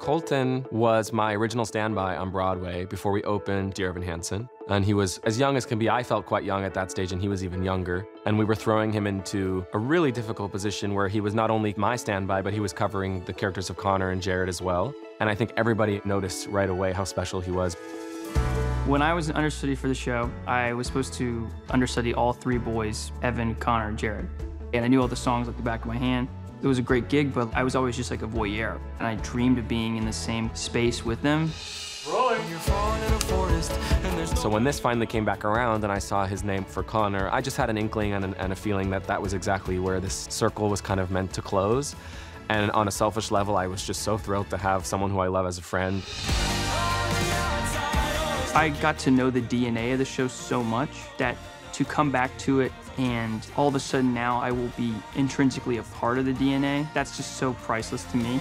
Colton was my original standby on Broadway before we opened Dear Evan Hansen. And he was as young as can be. I felt quite young at that stage, and he was even younger. And we were throwing him into a really difficult position where he was not only my standby, but he was covering the characters of Connor and Jared as well. And I think everybody noticed right away how special he was. When I was an understudy for the show, I was supposed to understudy all three boys, Evan, Connor, and Jared. And I knew all the songs like the back of my hand. It was a great gig, but I was always just like a voyeur. And I dreamed of being in the same space with them. So when this finally came back around and I saw his name for Connor, I just had an inkling and, and a feeling that that was exactly where this circle was kind of meant to close. And on a selfish level, I was just so thrilled to have someone who I love as a friend. I got to know the DNA of the show so much that to come back to it and all of a sudden now I will be intrinsically a part of the DNA, that's just so priceless to me.